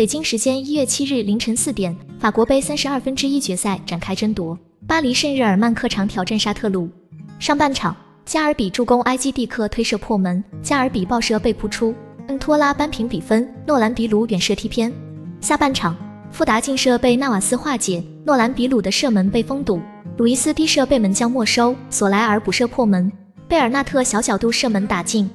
北京时间一月七日凌晨四点，法国杯三十二分之一决赛展开争夺，巴黎圣日耳曼客场挑战沙特鲁。上半场，加尔比助攻埃基蒂克推射破门，加尔比爆射被扑出，恩托拉扳平比分，诺兰比鲁远射踢偏。下半场，富达劲射被纳瓦斯化解，诺兰比鲁的射门被封堵，鲁伊斯低射被门将没收，索莱尔补射破门，贝尔纳特小角度射门打进。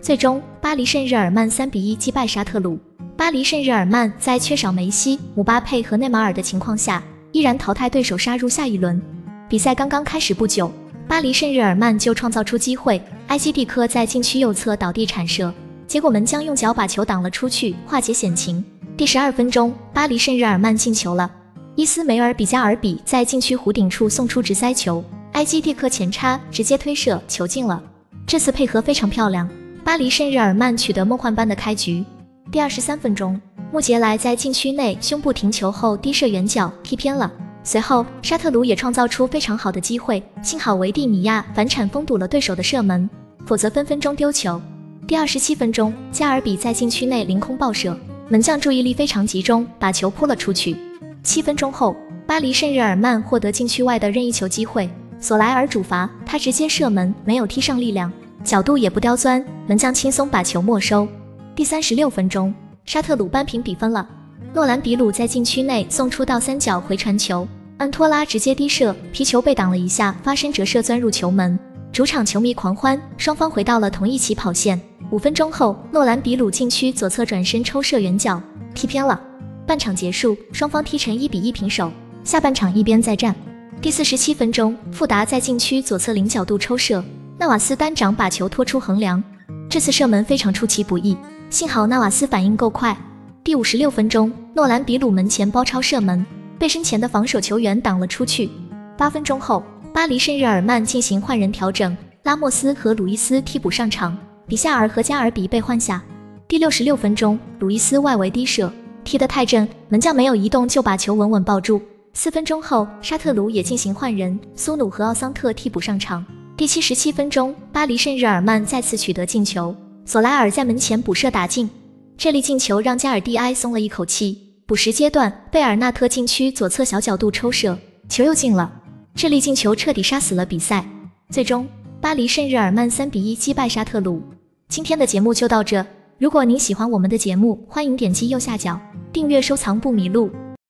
最终，巴黎圣日耳曼三比一击败沙特鲁。巴黎圣日耳曼在缺少梅西、姆巴佩和内马尔的情况下，依然淘汰对手杀入下一轮。比赛刚刚开始不久，巴黎圣日耳曼就创造出机会，埃基蒂克在禁区右侧倒地铲射，结果门将用脚把球挡了出去，化解险情。第十二分钟，巴黎圣日耳曼进球了，伊斯梅尔比加尔比在禁区弧顶处送出直塞球，埃基蒂克前插直接推射，球进了。这次配合非常漂亮。巴黎圣日耳曼取得梦幻般的开局。第二十三分钟，穆杰莱在禁区内胸部停球后低射远角踢偏了。随后，沙特鲁也创造出非常好的机会，幸好维蒂米亚反铲封堵了对手的射门，否则分分钟丢球。第二十七分钟，加尔比在禁区内凌空爆射，门将注意力非常集中，把球扑了出去。七分钟后，巴黎圣日耳曼获得禁区外的任意球机会，索莱尔主罚，他直接射门，没有踢上力量。角度也不刁钻，门将轻松把球没收。第三十六分钟，沙特鲁扳平比分了。诺兰比鲁在禁区内送出倒三角回传球，安托拉直接低射，皮球被挡了一下，发生折射钻入球门。主场球迷狂欢，双方回到了同一起跑线。五分钟后，诺兰比鲁禁区左侧转身抽射远角，踢偏了。半场结束，双方踢成一比一平手。下半场一边再战。第四十七分钟，富达在禁区左侧零角度抽射。纳瓦斯单掌把球拖出横梁，这次射门非常出其不意，幸好纳瓦斯反应够快。第五十六分钟，诺兰比鲁门前包抄射门，被身前的防守球员挡了出去。八分钟后，巴黎圣日耳曼进行换人调整，拉莫斯和鲁伊斯替补上场，比夏尔和加尔比被换下。第六十六分钟，鲁伊斯外围低射，踢得太正，门将没有移动就把球稳稳抱住。四分钟后，沙特鲁也进行换人，苏努和奥桑特替补上场。第七十七分钟，巴黎圣日耳曼再次取得进球，索莱尔在门前补射打进，这粒进球让加尔蒂埃松了一口气。补时阶段，贝尔纳特禁区左侧小角度抽射，球又进了，这粒进球彻底杀死了比赛。最终，巴黎圣日耳曼三比一击败沙特鲁。今天的节目就到这，如果您喜欢我们的节目，欢迎点击右下角订阅收藏不迷路。